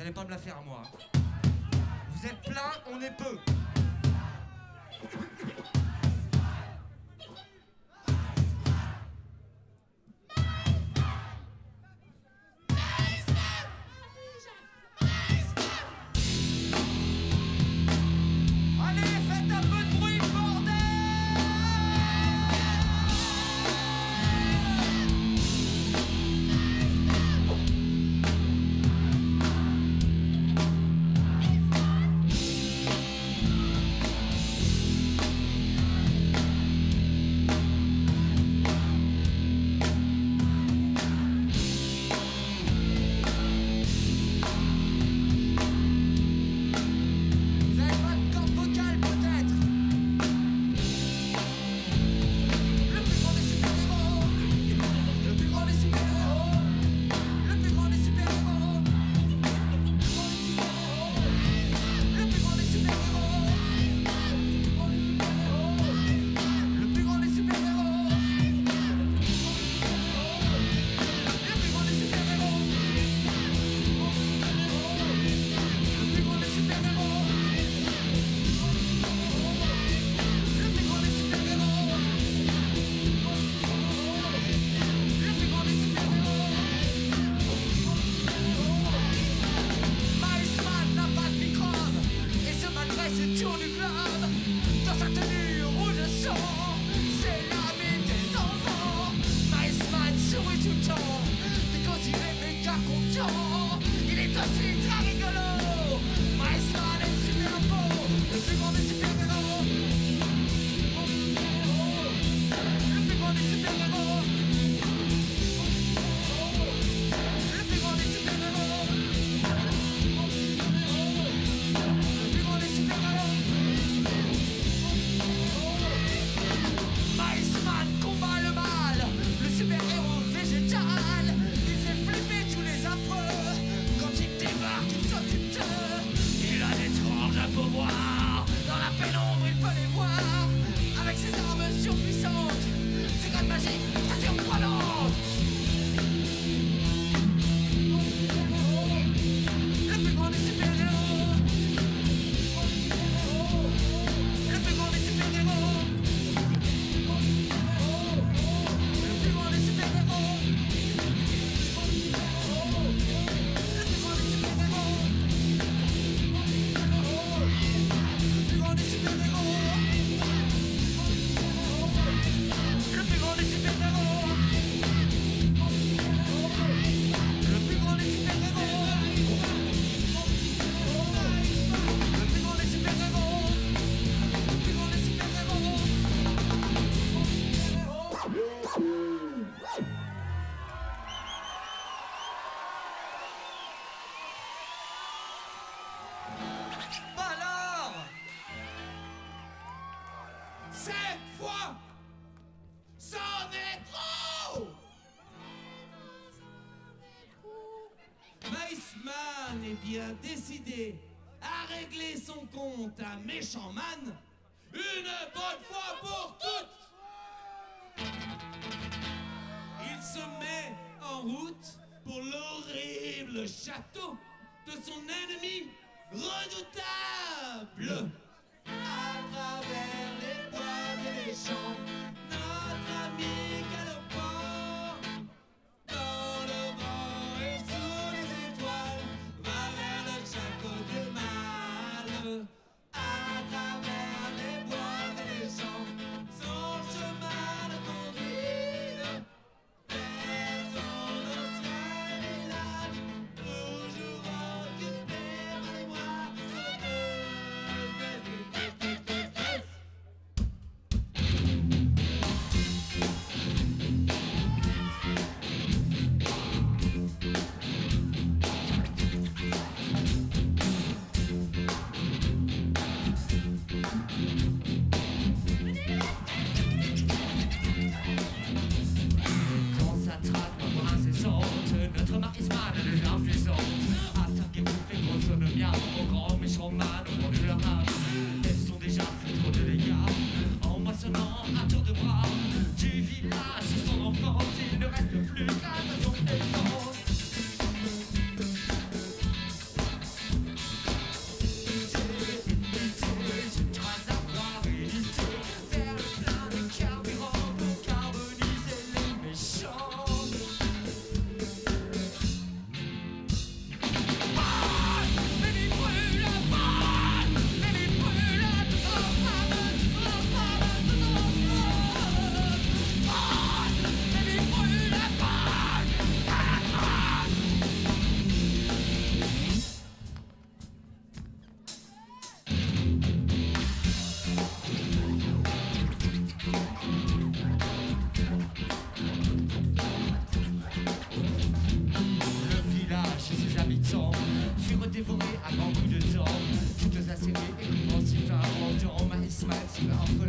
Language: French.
Vous allez pas me la faire à moi. Hein. Vous êtes plein, on est peu. Just see fois C'en est trop. Weissman est bien décidé à régler son compte à Méchant Man. Une bonne fois pour toutes. Il se met en route pour l'horrible château de son ennemi redoutable. I'm Wege, du brauchst die Oma.